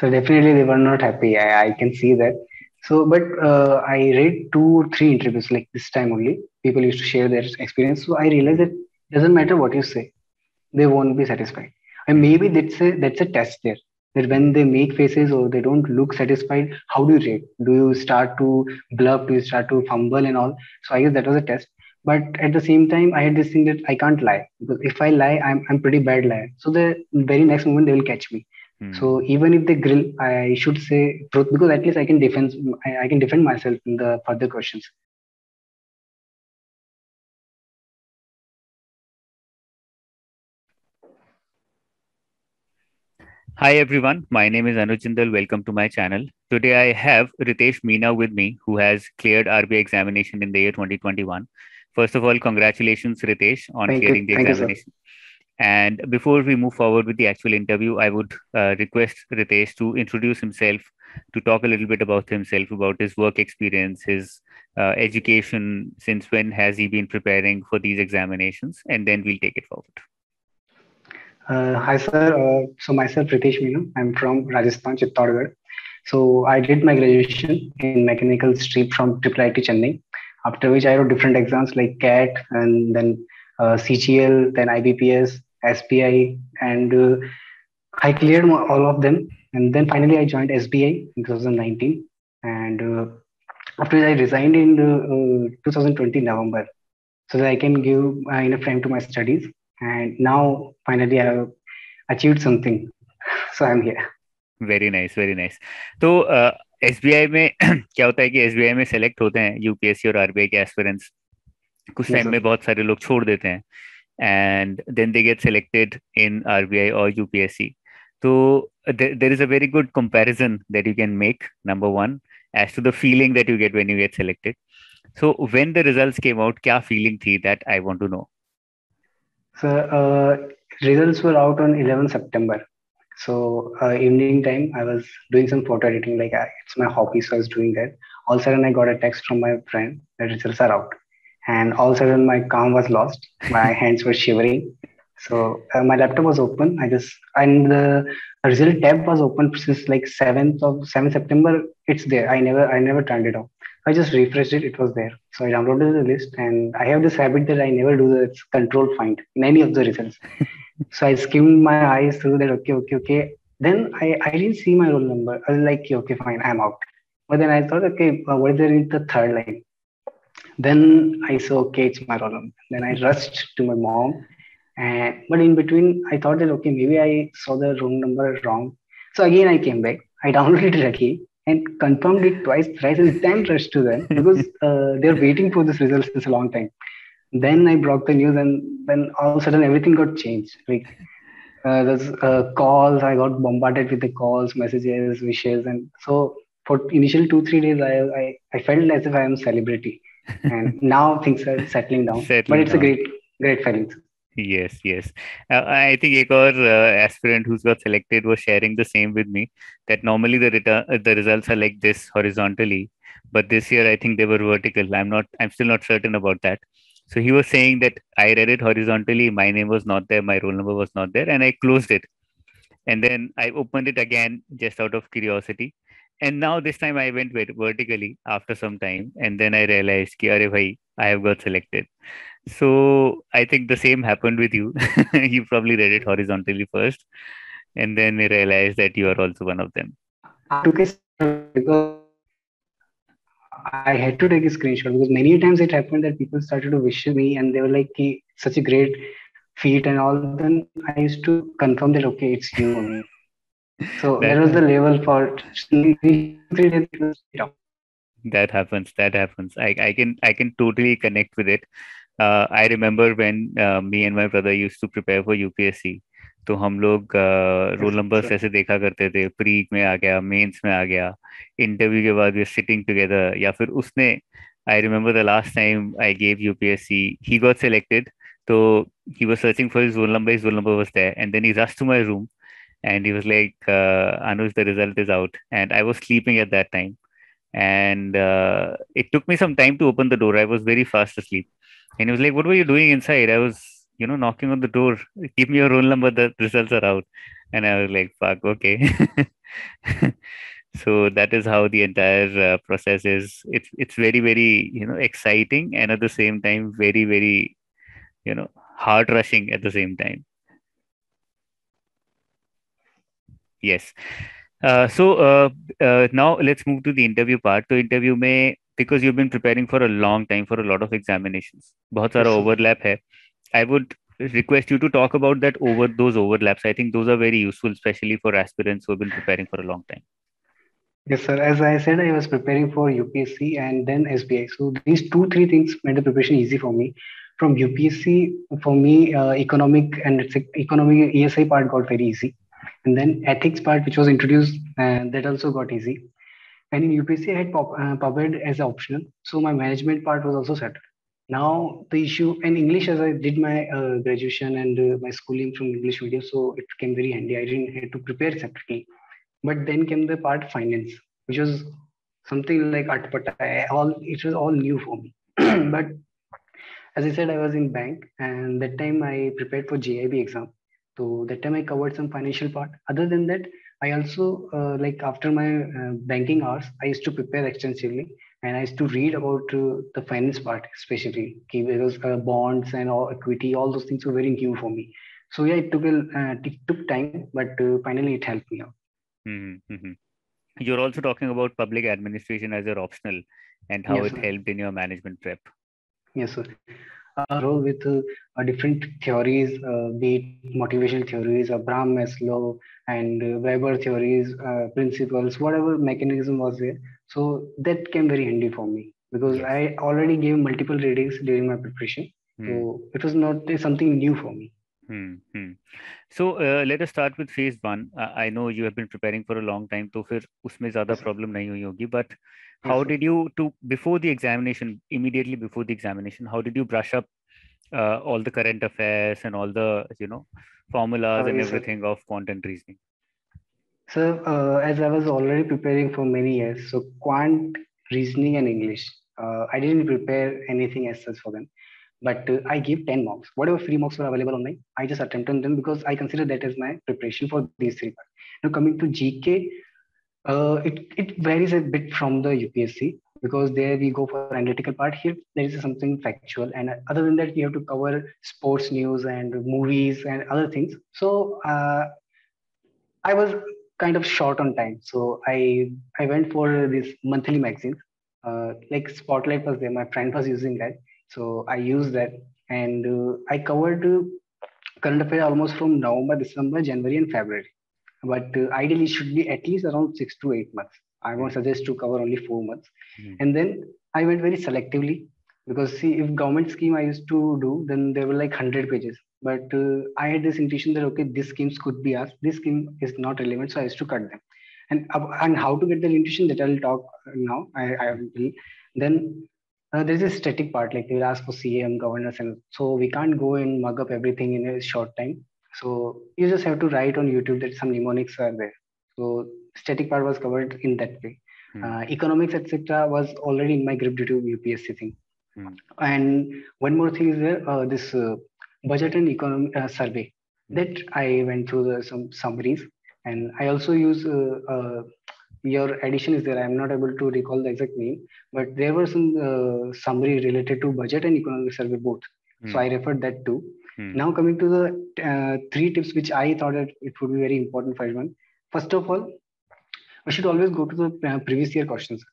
So definitely they were not happy. I, I can see that. So, but uh, I read two or three interviews like this time only. People used to share their experience. So I realized that it doesn't matter what you say, they won't be satisfied. And maybe that's a that's a test there. That when they make faces or they don't look satisfied, how do you rate? Do you start to bluff? Do you start to fumble and all? So I guess that was a test. But at the same time, I had this thing that I can't lie because if I lie, I'm I'm pretty bad liar. So the very next moment they will catch me Hmm. So even if they grill, I should say truth because at least I can defend I, I can defend myself in the further questions. Hi everyone, my name is Anuj Jindal. Welcome to my channel. Today I have Ritesh Meena with me, who has cleared RBI examination in the year 2021. First of all, congratulations, Ritesh, on Thank clearing you. the examination. And before we move forward with the actual interview, I would uh, request Ritesh to introduce himself, to talk a little bit about himself, about his work experience, his uh, education, since when has he been preparing for these examinations, and then we'll take it forward. Uh, hi, sir. Uh, so myself, Ritesh Meena. I'm from Rajasthan, Chittorgarh. So I did my graduation in mechanical stream from IIIT Chennai, after which I wrote different exams like CAT and then uh, CGL, then IBPS, SBI, and uh, I cleared all of them. And then finally, I joined SBI in 2019. And uh, after I resigned in uh, 2020 November, so that I can give uh, enough time to my studies. And now finally, I have achieved something. So I'm here. Very nice very nice तो S B I में क्या होता है कि S B I में select होते हैं UPSC और आरबीआई के एस्पिरेंट्स कुछ टाइम में बहुत सारे लोग छोड़ देते हैं and then they get selected in RBI or UPSC. So th- there is a very good comparison that you can make. Number one, as to the feeling that you get when you get selected. So when the results came out, kya feeling thi that I want to know? So uh, results were out on 11 September. So uh, evening time, I was doing some photo editing. Like uh, it's my hobby, so I was doing that. All of a sudden, I got a text from my friend that results are out and all of a sudden my calm was lost. My hands were shivering. So uh, my laptop was open. I just and the result tab was open since like 7th of 7th september it's there. I never i never turned it off. I just refreshed it. It was there. So i downloaded the list and i have this habit that i never do the control find in any of the results. So i skimmed my eyes through that okay okay okay. Then i i didn't see my roll number. I was like okay fine i'm out. But then i thought okay uh, what is there in the third line then I saw, okay, it's my problem. Then I rushed to my mom. And, but in between, I thought that, okay, maybe I saw the room number wrong. So again, I came back. I downloaded it again and confirmed it twice, thrice, and then rushed to them because uh, they're waiting for this result since a long time. Then I broke the news, and then all of a sudden everything got changed. Like uh, there's uh, calls, I got bombarded with the calls, messages, wishes, and so for initial two three days, I I, I felt as if I am a celebrity and now things are settling down. Settling but it's down. a great great feeling. Yes yes. Uh, i think ek or uh, aspirant who's got selected was sharing the same with me that normally the return, uh, the results are like this horizontally but this year i think they were vertical. I'm not i'm still not certain about that. So he was saying that i read it horizontally my name was not there my roll number was not there and i closed it. And then i opened it again just out of curiosity and now this time I went vertically after some time, and then I realized, ki, bhai, I have got selected. So I think the same happened with you. you probably read it horizontally first, and then realized that you are also one of them. I took I had to take a screenshot because many times it happened that people started to wish me and they were like, such a great feat and all. Then I used to confirm that okay, it's you so that, was the level for that happens that happens I, I can i can totally connect with it uh, i remember when uh, me and my brother used to prepare for upsc तो हम लोग roll number ऐसे देखा करते थे pre में आ गया mains में आ गया इंटरव्यू के बाद वी सिटिंग टुगेदर या फिर उसने I remember the last time I gave UPSC he got selected तो he was searching for his roll number his roll number was there and then he rush to my room and he was like, uh, Anuj, the result is out. And I was sleeping at that time. And uh, it took me some time to open the door. I was very fast asleep. And he was like, What were you doing inside? I was, you know, knocking on the door. Give me your roll number. The results are out. and I was like, fuck, okay. so that is how the entire uh, process is. It's it's very very you know exciting and at the same time very very you know heart rushing at the same time. Yes. Uh, so uh, uh, now let's move to the interview part. So interview may because you've been preparing for a long time for a lot of examinations. बहुत सारा overlap है. I would request you to talk about that over those overlaps. I think those are very useful, especially for aspirants who have been preparing for a long time. Yes, sir. As I said, I was preparing for UPSC and then SBI. So these two, three things made the preparation easy for me. From UPSC, for me, uh, economic and economic ESI part got very easy, and then ethics part, which was introduced, uh, that also got easy. And in UPSC, I had pop, uh, PubAd as optional, so my management part was also settled. Now the issue in english as i did my uh, graduation and uh, my schooling from english medium so it came very handy. I didn't have to prepare separately. But then came the part finance which was something like all it was all new for me. But as i said i was in bank and that time i prepared for JAIIB exam so that time i covered some financial part other than that i also uh, like after my uh, banking hours i used to prepare extensively and I used to read about uh, the finance part, especially because uh, bonds and all equity, all those things were very new for me. So yeah, it took a, uh, it took time, but uh, finally it helped me out. Mm-hmm, mm-hmm. You're also talking about public administration as your optional and how yes, it sir. helped in your management prep. Yes, sir Uh, role with uh, different theories, uh, be it motivational theories, Abraham Maslow, and uh, Weber theories, uh, principles, whatever mechanism was there. So that came very handy for me because yes. I already gave multiple readings during my preparation. Hmm. So it was not something new for me. Hmm. hmm. So uh, let us start with phase one. Uh, I know you have been preparing for a long time, so फिर उसमें ज़्यादा problem नहीं हुई होगी. But how did you to before the examination, immediately before the examination, how did you brush up uh, all the current affairs and all the you know formulas and everything of quant reasoning? So, uh, as I was already preparing for many years, so quant, reasoning, and English, uh, I didn't prepare anything as such for them. But uh, I gave 10 marks. Whatever free marks were available online, I just attempted them because I consider that as my preparation for these three parts. Now, coming to GK, uh, it, it varies a bit from the UPSC because there we go for analytical part. Here, there is something factual. And other than that, we have to cover sports news and movies and other things. So, uh, I was kind of short on time. So I I went for this monthly magazine. Uh, like Spotlight was there. My friend was using that, so I used that, and uh, I covered uh, current affair almost from November, December, January, and February. But uh, ideally, it should be at least around six to eight months. I won't suggest to cover only four months. Mm-hmm. And then I went very selectively because see, if government scheme I used to do, then there were like hundred pages but uh, i had this intuition that okay these schemes could be asked this scheme is not relevant so i used to cut them and uh, and how to get the intuition that i'll talk now i, I will then uh, there's a static part like they'll ask for cam governance and so we can't go and mug up everything in a short time so you just have to write on youtube that some mnemonics are there so static part was covered in that way hmm. uh, economics etc was already in my grip due to upsc thing hmm. and one more thing is there uh, this uh, budget and economy uh, survey that I went through the, some summaries and I also use uh, uh, your addition is there. I'm not able to recall the exact name, but there were some uh, summary related to budget and economic survey both. So I referred that too. Mm. Now coming to the uh, three tips which I thought that it would be very important for everyone. First of all, we should always go to the uh, previous year questions.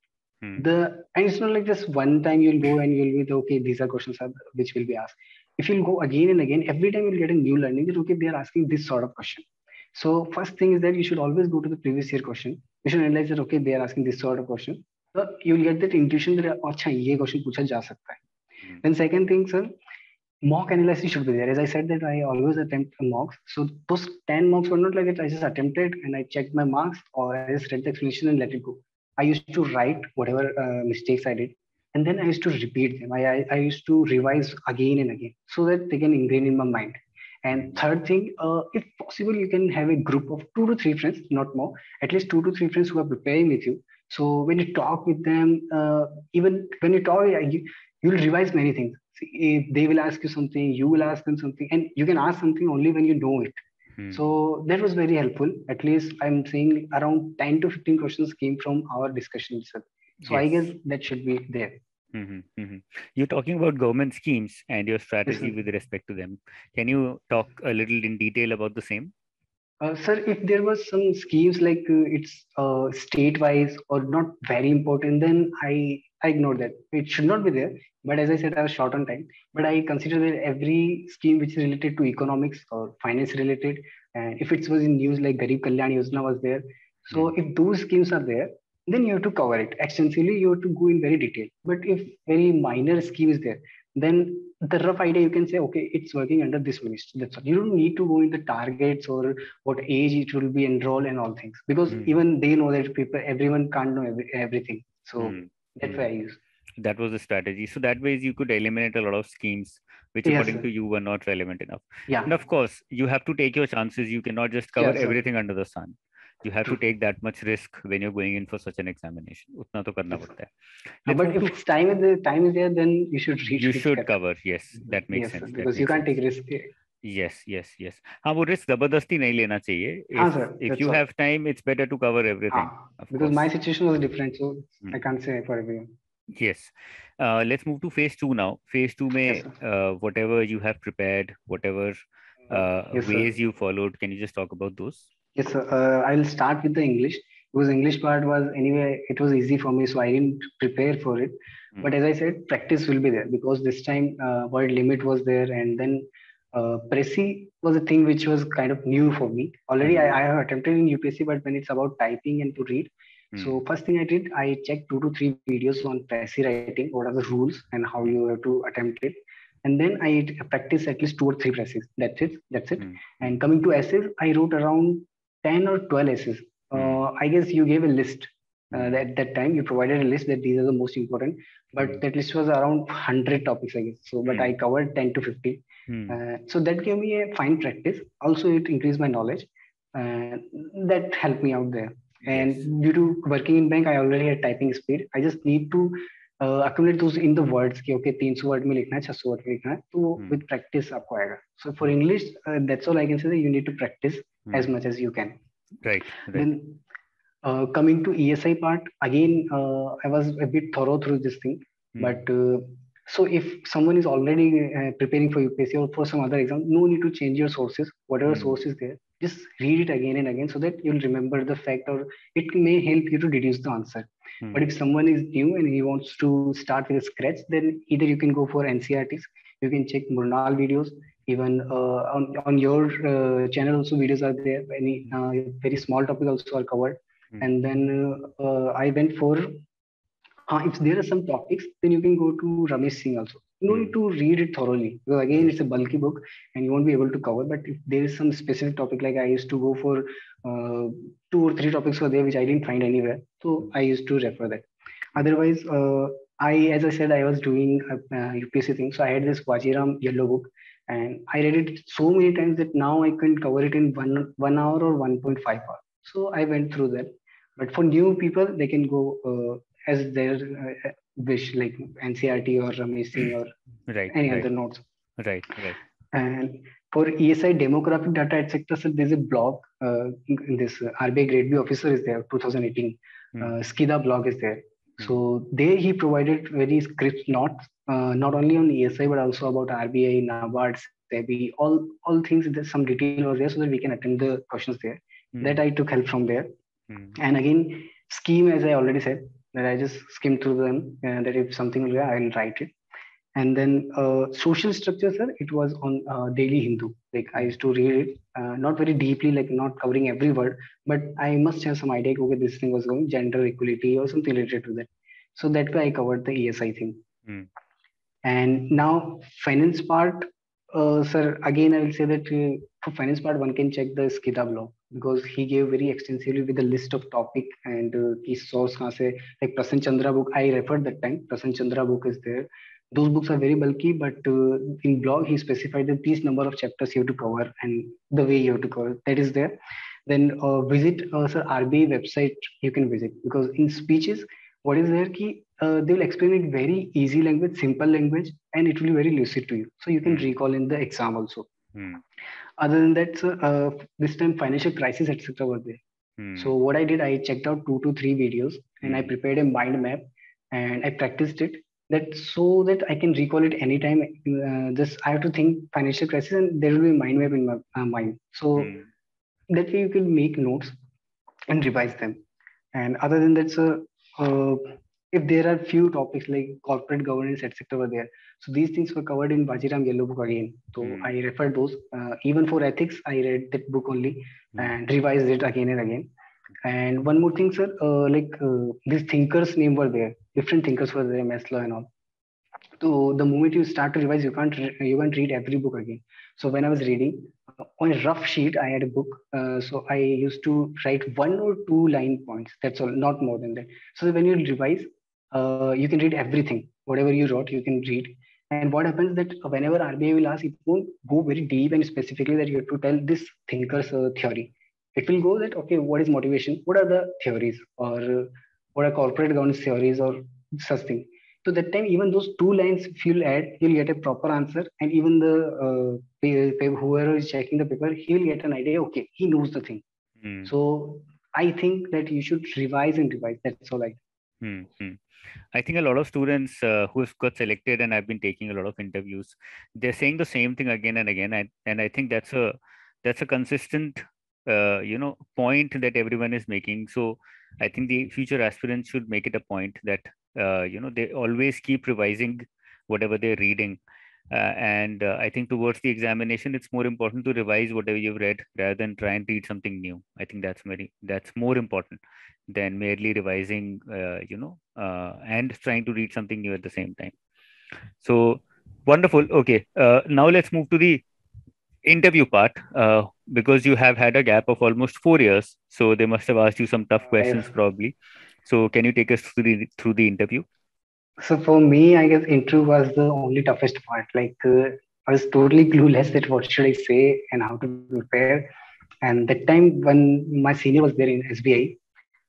Mm. The and it's not like just one time you'll go and you'll be okay. These are questions which will be asked if you'll go again and again, every time you'll get a new learning that, okay, they are asking this sort of question. So first thing is that you should always go to the previous year question. You should realize that, okay, they are asking this sort of question. So you'll get that intuition that, acha, ye question pucha ja sakta hai. Mm-hmm. Then second thing, sir, mock analysis should be there. As I said that I always attempt mocks. So those 10 mocks were not like it. I just attempted and I checked my marks or I just read the explanation and let it go. I used to write whatever uh, mistakes I did and then I used to repeat them. I, I, I, used to revise again and again so that they can ingrain in my mind. And third thing, uh, if possible, you can have a group of two to three friends, not more, at least two to three friends who are preparing with you. So when you talk with them, uh, even when you talk, you, you'll revise many things. See, they will ask you something, you will ask them something, and you can ask something only when you know it. Hmm. So that was very helpful. At least I'm saying around 10 to 15 questions came from our discussion itself. So yes. I guess that should be there. Mm-hmm, mm-hmm. You're talking about government schemes and your strategy with respect to them. Can you talk a little in detail about the same? Uh, sir, if there was some schemes like uh, it's uh, state-wise or not very important, then I I ignore that. It should not be there. But as I said, I was short on time. But I consider that every scheme which is related to economics or finance related, and if it was in news like Garib Kalyan Yojana was there. So mm. if those schemes are there, then you have to cover it extensively. You have to go in very detail. But if very minor scheme is there, then the rough idea you can say okay it's working under this ministry that's all. You don't need to go in the targets or what age it will be enrolled and all things because mm. even they know that people everyone can't know every, everything. So mm. that's mm. why i use. That was the strategy. So that ways you could eliminate a lot of schemes which yes, according sir. to you were not relevant enough. Yeah. And of course you have to take your chances. You cannot just cover yes, everything under the sun you have to take that much risk when you're going in for such an examination utna to karna padta hai but if time is there time is there then you should reach you should cover yes that makes yes, sense because you can't take risk yes yes yes हाँ वो risk जबरदस्ती नहीं लेना चाहिए हाँ sir if you have time it's better to cover everything because my situation was different so hmm. I can't say for everyone yes uh, let's move to phase two now phase two में yes, uh, whatever you have prepared whatever uh, yes, ways you followed can you just talk about those Yes, uh, I'll start with the English because English part was anyway it was easy for me, so I didn't prepare for it. Mm. But as I said, practice will be there because this time uh, word limit was there, and then uh, précis was a thing which was kind of new for me. Already mm. I, I, have attempted in UPSC, but when it's about typing and to read, mm. so first thing I did, I checked two to three videos on précis writing, what are the rules and how you have to attempt it and then I practice at least two or three presses. That's it. That's it. Mm. And coming to essays, I wrote around 10 or 12 essays. Hmm. Uh, I guess you gave a list uh, at that time. You provided a list that these are the most important, but hmm. that list was around 100 topics, I guess. So, but mm. I covered 10 to 50. Mm. Uh, so that gave me a fine practice. Also, it increased my knowledge. Uh, that helped me out there. And yes. due to working in bank, I already had typing speed. I just need to uh, accumulate those in the words कि okay 300 word में लिखना है 600 word में लिखना है तो hmm. with practice आपको आएगा so for English uh, that's all I can say that you need to practice hmm. as much as you can right, right. then uh, coming to ESI part again uh, I was a bit thorough through this thing hmm. but uh, so if someone is already uh, preparing for UPSC or for some other exam no need to change your sources whatever mm. source is there just read it again and again so that you'll remember the fact or it may help you to deduce the answer Hmm. But if someone is new and he wants to start with a scratch, then either you can go for NCERTs, you can check Mrunal videos. Even uh, on, on your uh, channel also videos are there. Any uh, very small topic also are covered. Hmm. And then uh, uh, I went for uh, if there are some topics, then you can go to Ramesh Singh also. You don't need to read it thoroughly because again, it's a bulky book and you won't be able to cover. But if there is some specific topic, like I used to go for uh, two or three topics were there which I didn't find anywhere, so I used to refer that. Otherwise, uh, I, as I said, I was doing a, a UPSC thing, so I had this Vajiram yellow book, and I read it so many times that now I can cover it in one one hour or one point five hour. So I went through that. But for new people, they can go uh, as their uh, wish, like NCERT or Ramesh Singh or right, any right. other notes. Right, right. And for ESI demographic data, etc., so there's a blog. Uh, this RBI Grade B officer is there, 2018. Mm. Uh, Skida blog is there. Mm. So there he provided very script notes, uh, not only on ESI but also about RBI, NABARD, SEBI, all all things. There's some detail was there so that we can attend the questions there. Mm. That I took help from there. Hmm. And again, scheme as I already said, that I just skim through them and that if something will I'll write it. And then uh, social structure, sir, it was on uh, Daily Hindu. Like I used to read it, uh, not very deeply, like not covering every word, but I must have some idea. Okay, this thing was going gender equality or something related to that. So that way I covered the ESI thing. Mm. And now finance part, uh, sir. Again, I will say that uh, for finance part, one can check the Skida blog because he gave very extensively with a list of topic and uh, his source kahan like Prasanna Chandra book I referred that time Prasanna Chandra book is there those books are very bulky but uh, in blog he specified that these number of chapters you have to cover and the way you have to cover that is there then uh, visit uh, sir RBI website you can visit because in speeches what is there ki uh, they will explain it very easy language simple language and it will be very lucid to you so you can mm. recall in the exam also mm. Other than that, uh, this time financial crisis, etc. were there. Hmm. So what I did, I checked out two to three videos and I hmm. prepared a mind map and I practiced it. That so that I can recall it anytime. Uh, just I have to think financial crisis and there will be a mind map in my uh, mind. So hmm. that way you can make notes and revise them. And other than that, so uh, if there are few topics like corporate governance, etc., were there. So these things were covered in Vajiram Yellow Book again. So mm. I referred those. Uh, even for ethics, I read that book only mm. and revised it again and again. And one more thing, sir, uh, like uh, these thinkers' name were there. Different thinkers were there, Maslow and all. So the moment you start to revise, you can't re- you can't read every book again. So when I was reading uh, on a rough sheet, I had a book. Uh, so I used to write one or two line points. That's all, not more than that. So when you revise, uh, you can read everything. Whatever you wrote, you can read. And what happens that whenever RBI will ask, it won't go very deep and specifically that you have to tell this thinker's uh, theory. It will go that, okay, what is motivation? What are the theories? Or uh, what are corporate governance theories or such thing? So that time, even those two lines, if you'll add, you'll get a proper answer. And even the uh, whoever is checking the paper, he'll get an idea, okay, he knows the thing. Mm. So I think that you should revise and revise. That's all I. Mm-hmm. I think a lot of students uh, who have got selected and I've been taking a lot of interviews, they're saying the same thing again and again. And, and I think that's a that's a consistent uh, you know point that everyone is making. So I think the future aspirants should make it a point that uh, you know they always keep revising whatever they're reading. Uh, and uh, I think towards the examination, it's more important to revise whatever you've read rather than try and read something new. I think that's very that's more important than merely revising, uh, you know, uh, and trying to read something new at the same time. So wonderful. Okay, uh, now let's move to the interview part uh, because you have had a gap of almost four years. So they must have asked you some tough questions, probably. So can you take us through the through the interview? So for me, I guess interview was the only toughest part. Like uh, I was totally clueless that what should I say and how to prepare. And that time when my senior was there in SBI,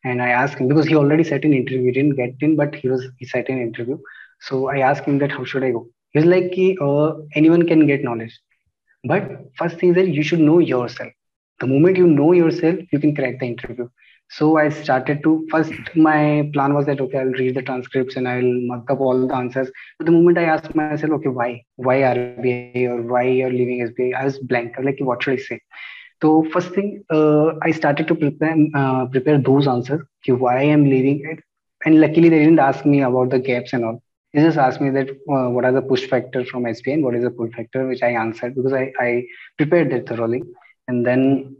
and I asked him because he already set an interview. He didn't get in, but he was he set an interview. So I asked him that how should I go? He's like, uh, anyone can get knowledge, but first thing is that you should know yourself. The moment you know yourself, you can crack the interview. So I started to first. My plan was that okay, I'll read the transcripts and I'll mark up all the answers. But the moment I asked myself, okay, why, why RBI or why you're leaving SBI, I was blank. I was like, what should I say? So first thing, uh, I started to prepare uh, prepare those answers. Okay, why I am leaving it, and luckily they didn't ask me about the gaps and all. They just asked me that uh, what are the push factors from SBI and what is the pull factor, which I answered because I, I prepared that thoroughly. And then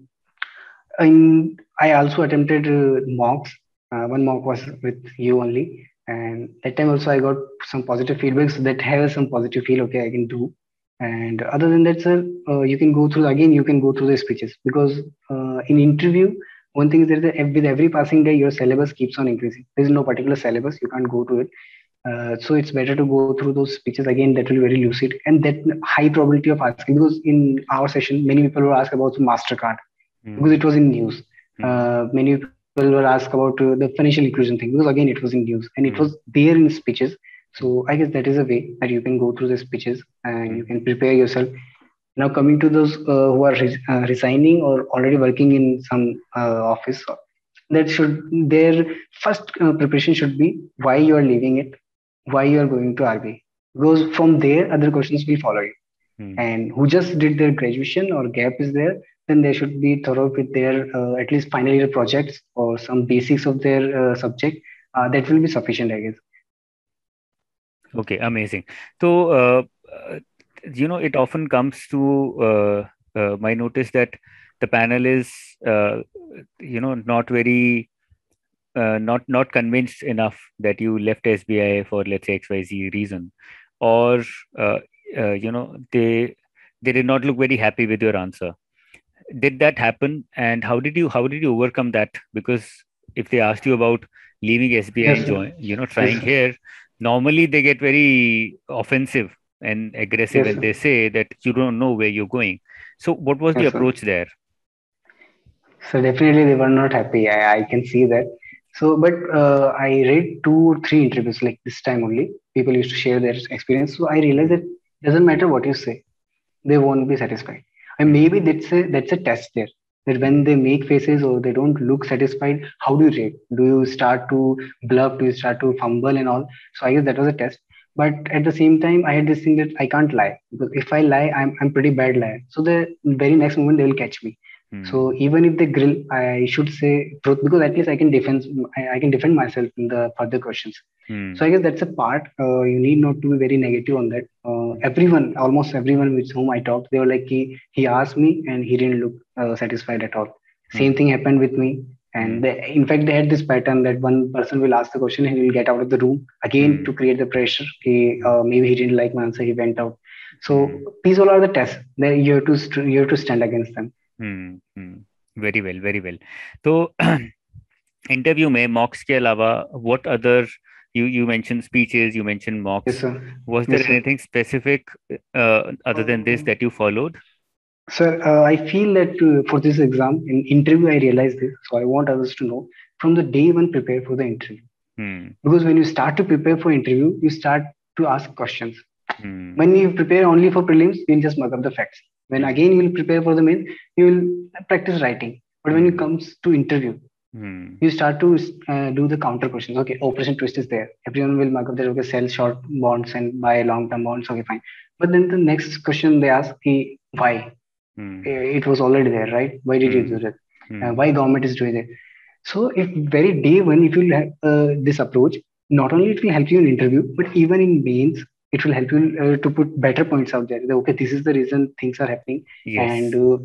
in, I also attempted uh, mocks. Uh, one mock was with you only, and that time also I got some positive feedback. So that has some positive feel. Okay, I can do and other than that sir uh, you can go through again you can go through the speeches because uh, in interview one thing is that with every passing day your syllabus keeps on increasing there is no particular syllabus you can't go to it uh, so it's better to go through those speeches again that will be very lucid and that high probability of asking because in our session many people will ask about mastercard mm. because it was in news mm. many people were asked about uh, the financial inclusion thing because again it was in news and mm. it hmm. was there in speeches so I guess that is a way that you can go through the speeches and you can prepare yourself. Now coming to those uh, who are re- resigning or already working in some uh, office, that should their first uh, preparation should be why you are leaving it, why you are going to RBI. Because from there, other questions will follow you. Hmm. And who just did their graduation or gap is there, then they should be thorough with their uh, at least final year projects or some basics of their uh, subject. that will be sufficient, I guess. Okay, amazing. So, uh, uh, you know, it often comes to uh, uh, my notice that the panel is, uh, you know, not very, uh, not not convinced enough that you left SBI for let's say X Y Z reason, or uh, uh, you know, they they did not look very happy with your answer. Did that happen, and how did you how did you overcome that? Because if they asked you about leaving SBI yes, and join, you know, trying yes, here, normally they get very offensive and aggressive yes, and they say that you don't know where you're going. So what was the approach there? So definitely they were not happy. I, I can see that. So but uh, i read two or three interviews like this time only. People used to share their experience. So i realized that doesn't matter what you say. They won't be satisfied and maybe that's a that's a test there that when they make faces or they don't look satisfied how do you rate do you start to bluff? Do you start to fumble and all? So i guess that was a test. But at the same time i had this thing that i can't lie. Because if i lie i'm, I'm pretty bad liar. So the very next moment they will catch me Hmm. So even if they grill, I should say truth because at least I can defend I, I can defend myself in the further questions. Hmm. So I guess that's a part. Uh, you need not to be very negative on that. Uh, everyone, almost everyone with whom I talked, they were like he he asked me and he didn't look uh, satisfied at all. Hmm. Same thing happened with me. And they, in fact, they had this pattern that one person will ask the question and he will get out of the room again to create the pressure. He, uh, maybe he didn't like my answer, he went out. So these all are the tests. That you have to you have to stand against them. Very well very well तो interview में mocks के अलावा what other you you mention speeches you mention mocks was there anything specific other than this that you followed sir I feel that for this exam in interview I realize this so I want others to know from the day one prepare for the interview because when you start to prepare for interview you start to ask questions when you prepare only for prelims you just make up the facts when again you will prepare for the main you will practice writing. But when it hmm. comes to interview hmm. you start to uh, do the counter questions. Okay operation twist is there. Everyone will mark up that okay sell short bonds and buy long term bonds. Okay fine. But then the next question they ask why? Hmm. Eh, it was already there right? Why did you do that? Uh, why government is doing it so if very day one if you have uh, this approach not only it will help you in interview but even in mains it will help you uh, to put better points out there. Okay this is the reason things are happening. Yes. and uh,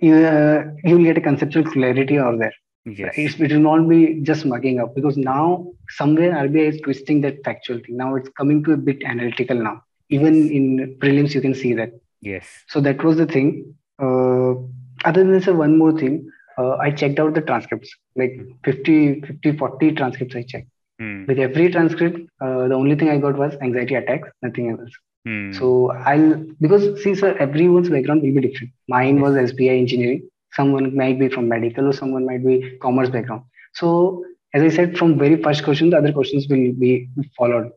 you uh, you will get a conceptual clarity out there. Yes. it, it will not be just mugging up because now somewhere rbi is twisting that factual thing. Now it's coming to a bit analytical now. Even yes. in prelims you can see that. Yes. So that was the thing. Uh, other than this one more thing. Uh, i checked out the transcripts. Like 50 50 40 transcripts i checked Mm. With every transcript, uh, the only thing I got was anxiety attacks, nothing else. Mm. So I'll because see, sir, everyone's background will be different. Mine was SBI engineering. Someone might be from medical, or someone might be commerce background. So as I said, from very first question, the other questions will be followed.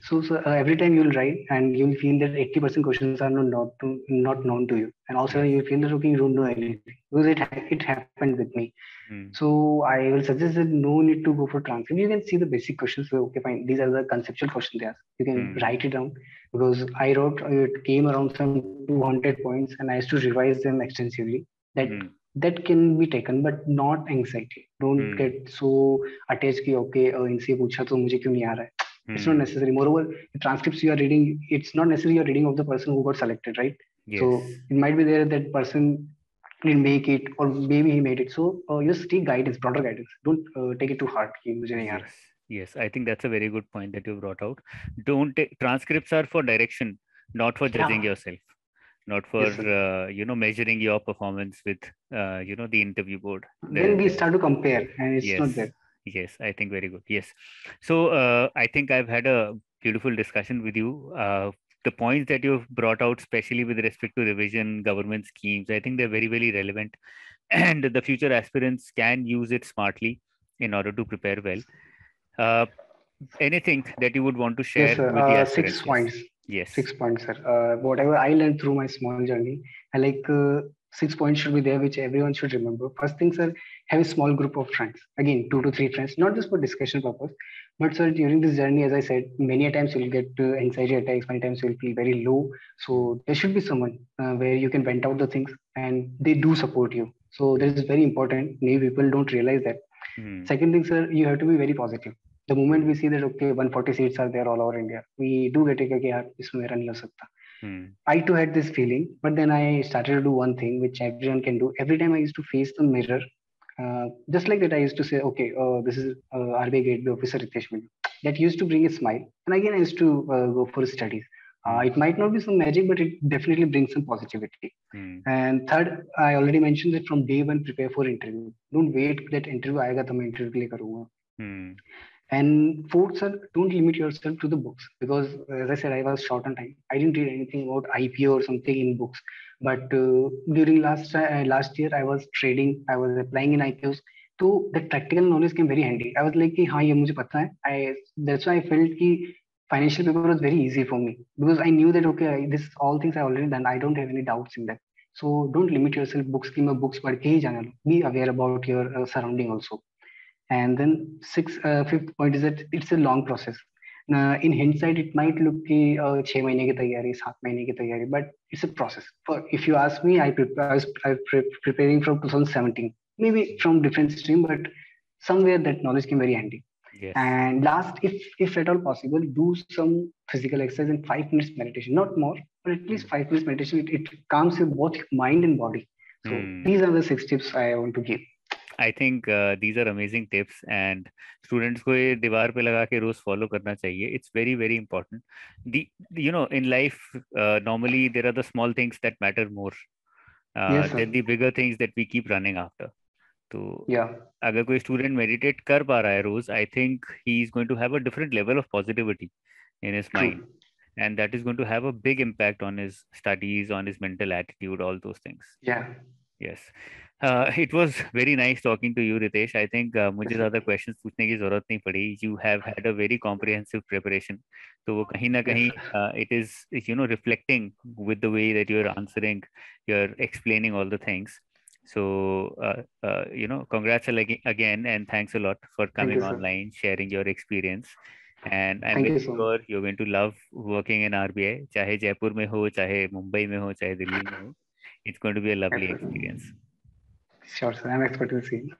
So, so uh, every time you'll write and you'll feel that 80% questions are not, not, to, not known to you. And also you feel that, okay, you don't know anything because it, it happened with me. Mm. So I will suggest that no need to go for transcript. You can see the basic questions. So, okay, fine. These are the conceptual questions they ask. You can mm. write it down because I wrote, it came around some 200 points and I used to revise them extensively. That mm. that can be taken, but not anxiety. Don't mm. get so attached कि okay, uh, इनसे पूछा तो मुझे क्यों नहीं आ रहा है it's not necessary. Moreover the transcripts you are reading it's not necessarily you're reading of the person who got selected right? Yes. so it might be there that person didn't make it or maybe he made it. So uh, just take guidance broader guidance. Don't uh, take it too hard yes. yes i think that's a very good point that you brought out. Don't take transcripts are for direction not for judging yeah. yourself. Not for yes, uh, you know measuring your performance with uh, you know the interview board. Then we start to compare and it's yes. not there Yes, I think very good. Yes. So uh, I think I've had a beautiful discussion with you. Uh, the points that you've brought out, especially with respect to revision government schemes, I think they're very, very relevant. And the future aspirants can use it smartly in order to prepare well. Uh, anything that you would want to share yes, with the uh, aspirants? Six points. Yes. Six points, sir. Uh, whatever I learned through my small journey, I like uh, six points should be there, which everyone should remember. First thing, sir, have a small group of friends. Again, two to three friends, not just for discussion purpose, but sir, during this journey, as I said, many times you'll get uh, anxiety attacks, many times you'll feel very low. So there should be someone uh, where you can vent out the things and they do support you. So this is very important. Many people don't realize that. Mm-hmm. Second thing, sir, you have to be very positive. The moment we see that okay, 140 seats are there all over India, we do get it. Okay, isme mera nahi ho sakta Hmm. I too had this feeling, but then I started to do one thing which everyone can do. Every time I used to face the mirror, uh, just like that, I used to say, okay, uh, this is uh, Gate, Grade B Officer Ritesh That used to bring a smile. And again, I used to uh, go for studies. Uh, it might not be some magic, but it definitely brings some positivity. Mm. And third, I already mentioned that from day one, prepare for interview. Don't wait that interview i got interview के लिए Mm. And fourth, sir, don't limit yourself to the books because, as I said, I was short on time. I didn't read anything about IPO or something in books But uh, during last uh, last year, I was trading. I was applying in IPOs. So that practical knowledge came very handy. I was like, कि हाँ ये मुझे पता है. I that's why I felt कि financial paper was very easy for me because I knew that okay, this all things I already done. I don't have any doubts in that. So don't limit yourself. Books की मैं books पढ़ के ही जाना Be aware about your uh, surrounding also. And then six uh, fifth point is that it's a long process. Uh, in hindsight, it might look कि uh, छह महीने की तैयारी सात महीने की तैयारी, but it's a process. For if you ask me, I prepare, I was, I pre- preparing from 2017, maybe from different stream, but somewhere that knowledge came very handy. Yes. And last, if if at all possible, do some physical exercise and five minutes meditation, not more, but at least five minutes meditation. It, it calms your both mind and body. So mm. these are the six tips I want to give. I think these are amazing tips and students को ये दीवार पे लगा के रोज follow करना चाहिए it's very very important you know in life normally there are the small things that matter more then the bigger things that we keep running after तो yeah. अगर कोई स्टूडेंट मेडिटेट कर पा रहा है रोज I think he is going to have a different level of positivity in his mind and that is going to have a big impact on his studies on his mental attitude all those things yeah yes uh, it was very nice talking to you ritesh i think uh, मुझे ज़्यादा questions पूछने की ज़रूरत नहीं पड़ी you have had a very comprehensive preparation तो वो कहीं ना कहीं uh, it is you know reflecting with the way that you're answering you're explaining all the things so, uh, uh, you know, congrats again and thanks a lot for coming online, sharing your experience. And I'm very you sure you're going to love working in RBI, चाहे जयपुर में हो, चाहे मुंबई में हो, चाहे दिल्ली में हो. It's going to be a lovely experience. Sure, sir. I'm expecting to see.